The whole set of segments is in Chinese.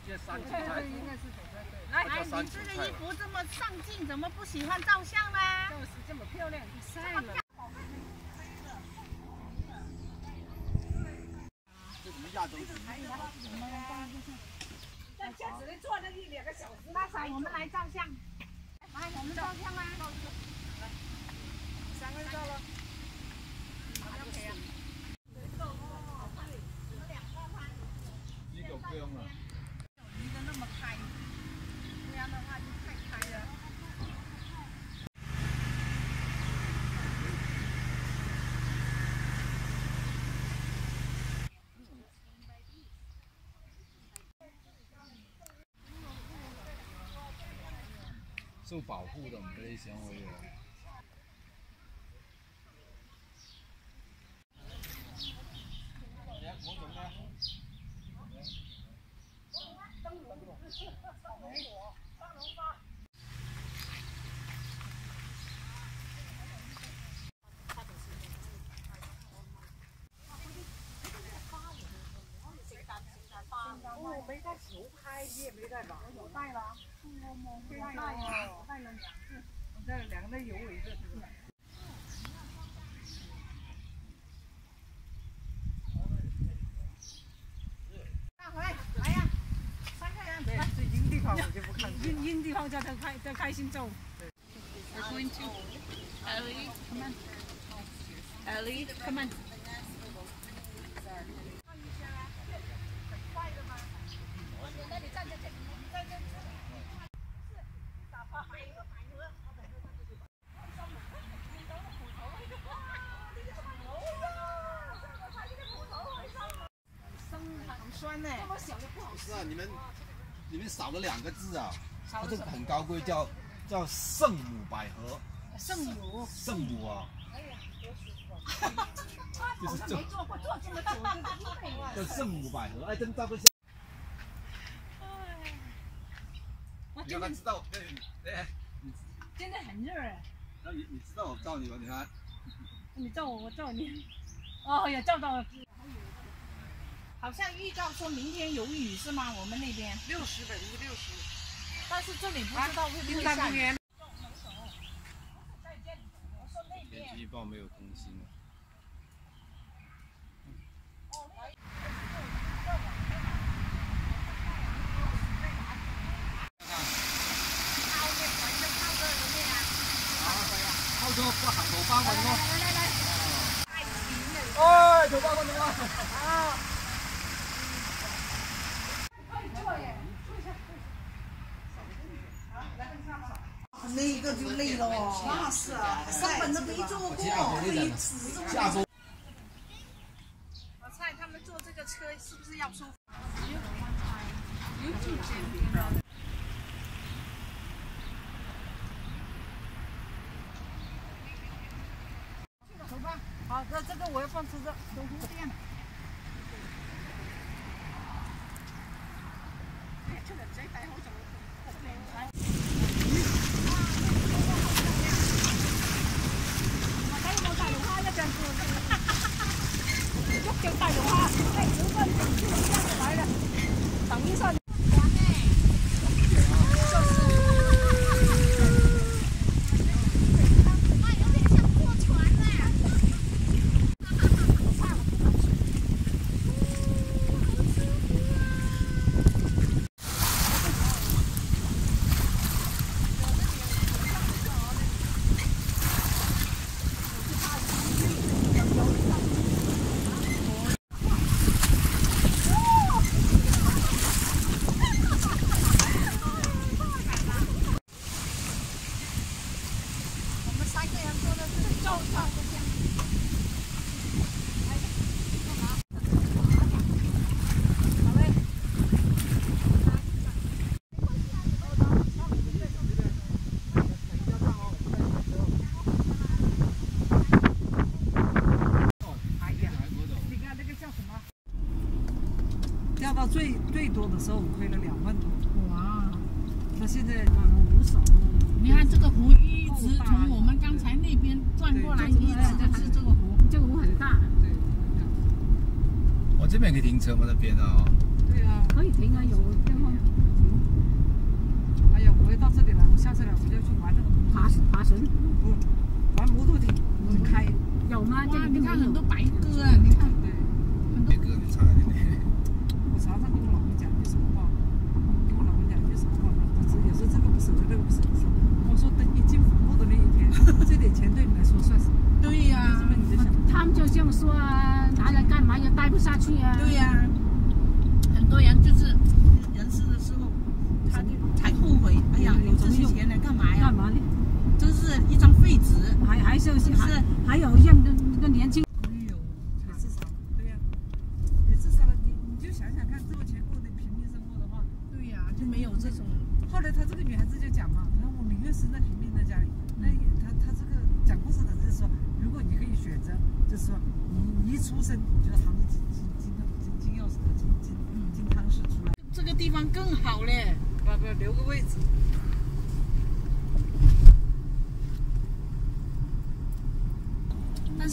来，你这个衣服这么上镜，怎么不喜欢照相呢？就是这么漂亮。这什么亚洲？这兼职的一两个小时。大嫂，我们来照相。来，我们照相啊！三个照了，哪个赔啊？哦，对，两块块。一狗姜受保护的某类型，我有。灯笼，灯笼，灯没带球拍，你也没带吧？我带了，带两个，我两个有我一个，是呀，对，地方我就不看了。地方开就开心走。We're going to Ellie, come on. Ellie, come on. 少了两个字啊，它这个很高贵，叫叫圣母百合。圣母。圣母啊。哈哈哈哈哈！就是做，做这么久，真的丢人啊。叫圣母百合，哎，真大个。哎。你还知道？哎哎，你。真的很热哎。那你你知道我照你吗？你看。你照我，我照你。哦，呀，照到了。好像预告说明天有雨是吗？我们那边六十百分之六十，但是这里不知道会不会下雨。天气预报没有更新。啊，好多好多好多，来来来，哎，走吧，走吧。那是啊，三本都没坐过，这止一次。我猜他们坐这个车是不是要收有走吧，好，那这个我要放车上，都充电。车这个摆好，准备出 Chúc chân tay luôn 多的时候我亏了两万多。哇，那现在很少了。你看这个湖一直从我们刚才那边转过来，一直就是这个湖。这个湖很大。对。我这边可以停车吗？那边啊？对啊，可以停啊，有地方停。哎呀，我要到这里了，我下次来我要去玩那个爬爬绳，不，玩摩托艇，开。有吗？哇，你看很多白鸽啊！你看。白鸽，你猜的。我查查候给我老公讲？有时候这个不舍得，那个不舍得。我说，等你进坟墓的那一天，这点钱对你来说算什么？对呀。他们就这样说啊，拿来干嘛？也待不下去啊。对呀。很多人就是人事的时候，他就才后悔。哎呀，有这些钱来干嘛呀？干嘛呢？就是一张废纸。还还还是，还还有一样，那个年轻。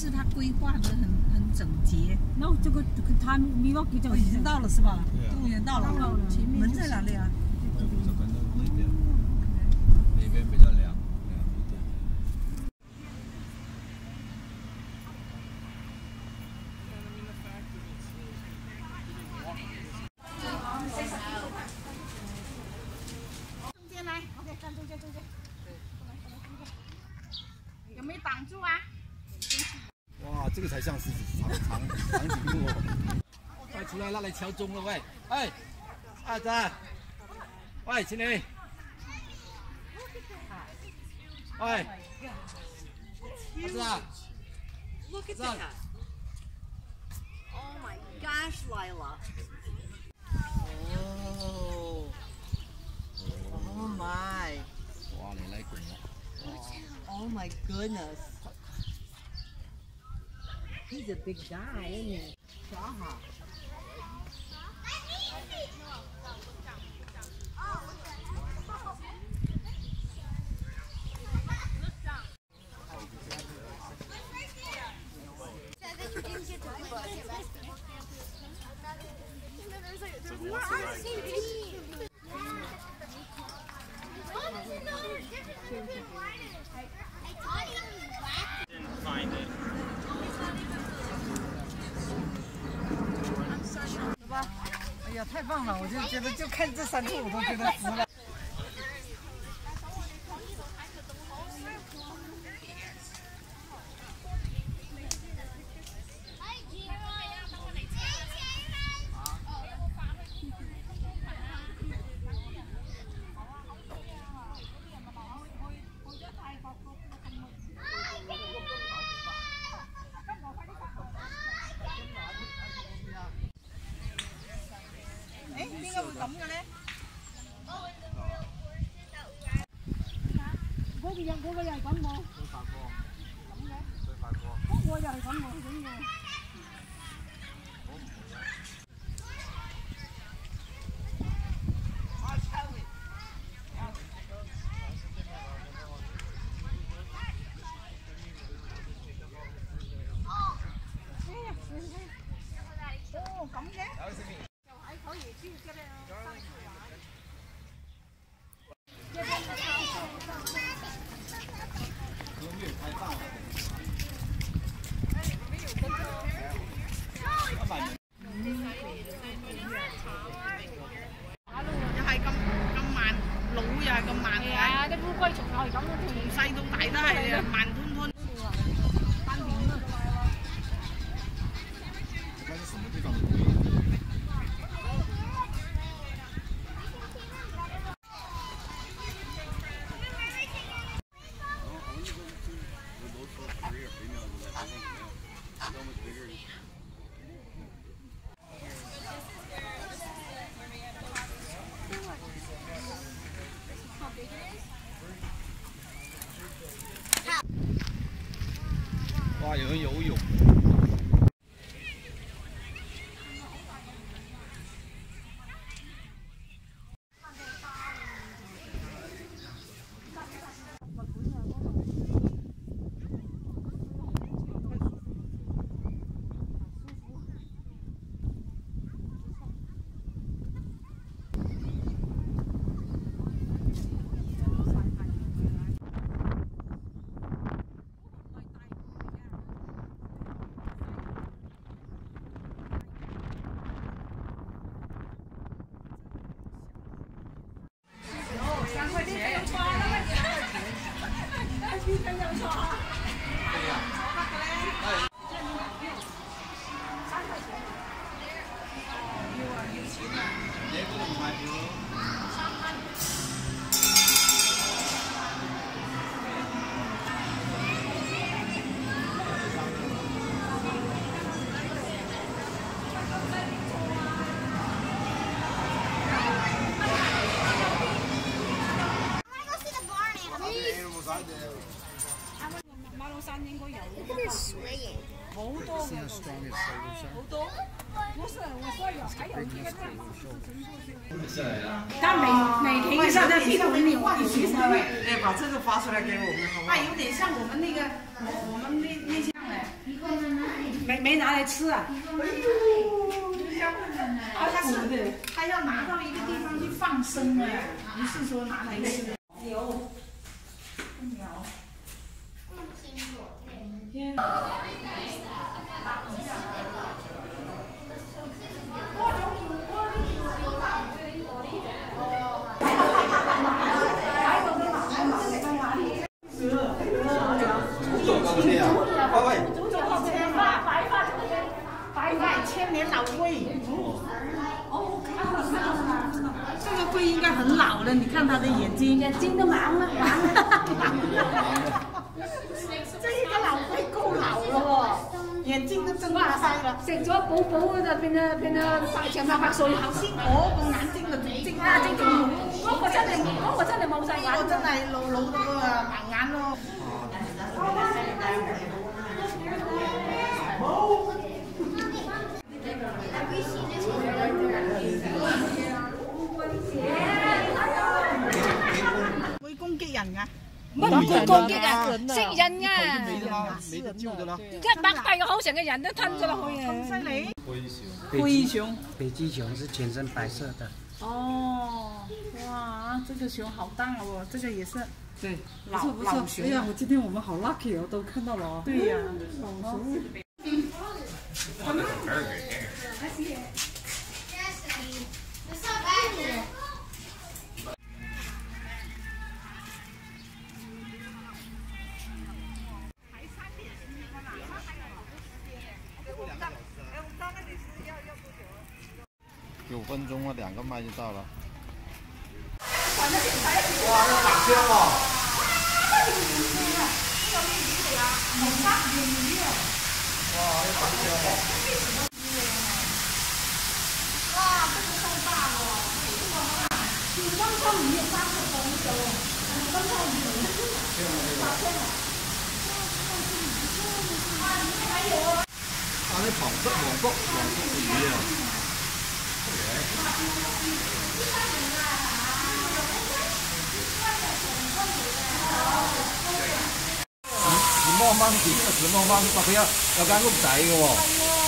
是他规划的很很整洁。那这个他规划比较。我已经到了是吧？公园到了。到了。门在哪里啊？才像狮子，长长长颈鹿哦！快出来，那来敲钟了喂！哎，阿仔，喂，请你。喂，阿仔，阿仔，哦，我的天，Lila，哦，Oh my，哇，来 o h my goodness。He's a big guy, isn't he? Jaha. 我就觉得，就看这三处，我都觉得值了。咁么咧？他每每天一下在微信里，你随时把把这个发出来给我们，好不好？那有点像我们那个，我我们那那像没没拿来吃啊。他他是他要拿到一个地方去放生的，不是说拿来吃。牛，公牛，公鸡，天。眼睛都盲了，盲了，这一个老太够老了喔，眼睛都睁不开了。食咗补补的，变得变得大长发发碎口先。我个眼睛就正正啊正正，我个真的，我个真的冇晒眼，我真系老老到啊盲眼咯。乜唔攻击啊？啊！百个好嘅人都吞咗落去啊！犀利！北极熊，北极熊是全身白色的。哦，哇这个熊好大哦，这个也是。对，不错不错。哎呀，我今天我们好 lucky 哦，都看到了哦。对呀。九分钟啊，两个麦就到了。哇，那大虾哦！哇，那鱼啊，猛杀的鱼啊！大虾好，这都是鱼个好大哦！这个大，金枪鱼，三十多斤哦，啊，金枪鱼，大啊，你看还有。啊，那黄吉黄吉黄吉的鱼是是妈妈，是是妈妈，咋可以？要敢我不在意我。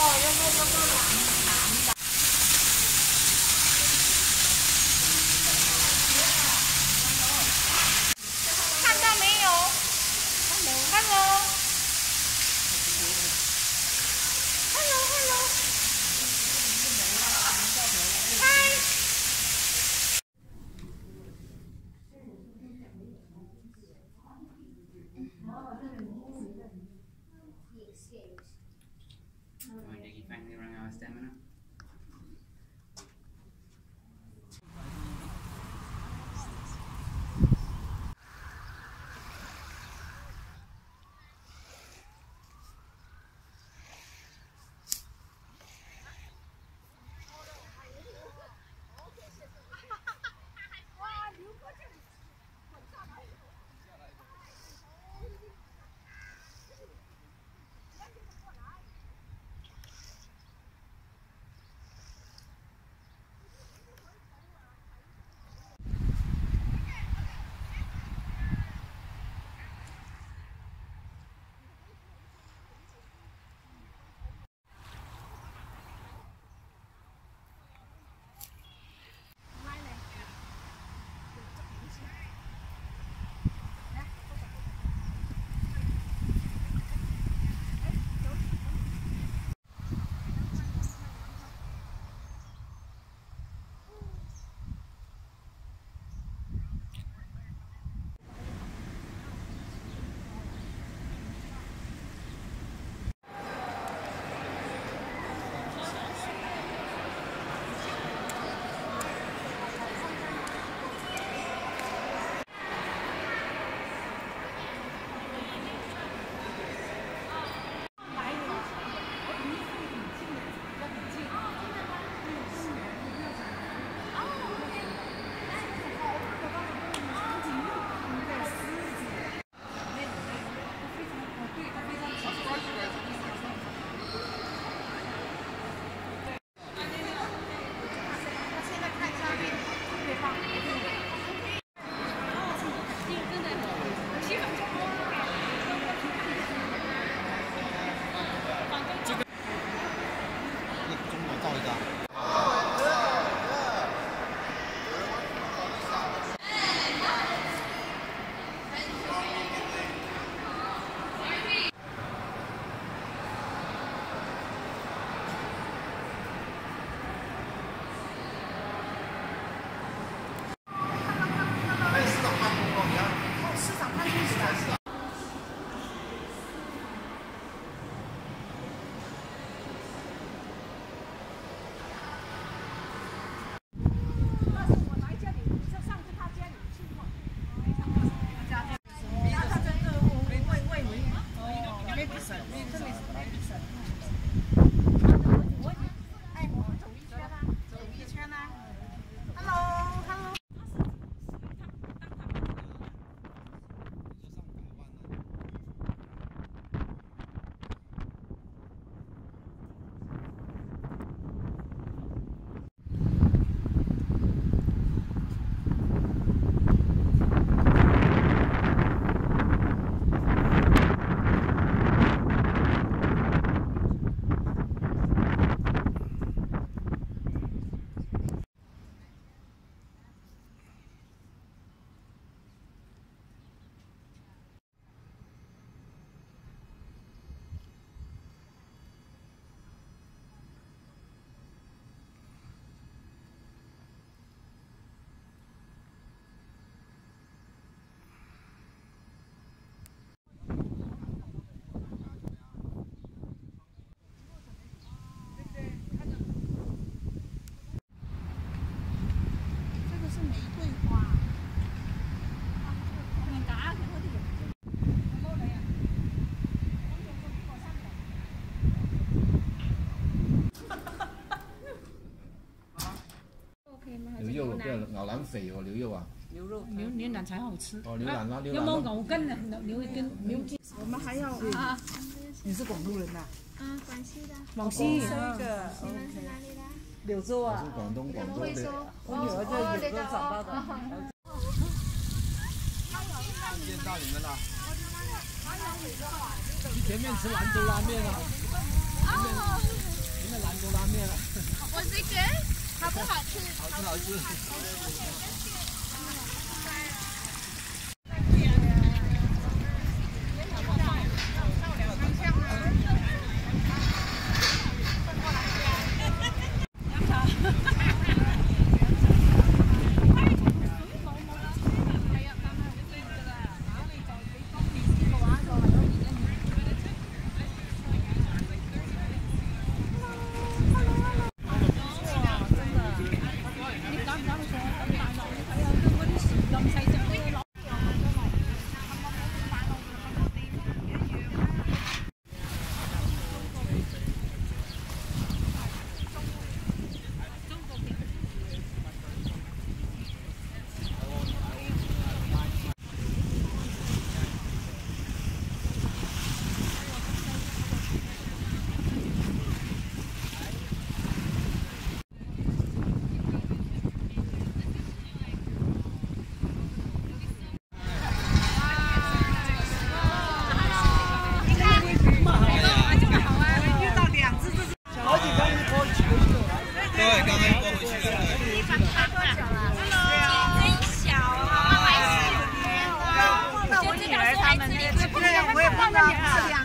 牛腩肥哦，牛肉啊，牛肉牛牛腩才好吃。哦，牛腩啊，牛腩。有毛牛筋牛牛筋牛筋。我们还要啊。你是广东人呐？啊，广西的。广西个。你们是哪里的？柳州啊。广东广州的。我女儿在柳州找到的。见到你们了。你前面吃兰州拉面了。 아주 yeah.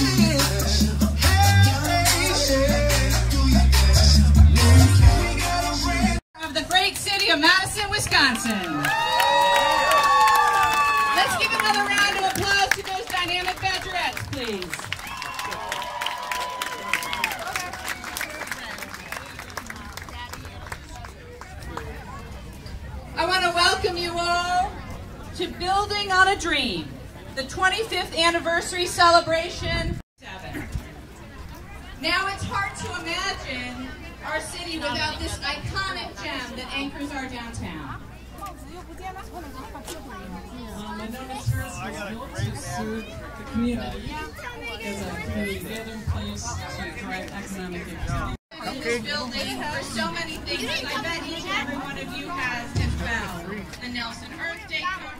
Yeah. community is a gathering place to drive economic activity. building has so many things, and I bet each and every one of you has and found the Nelson Earth Day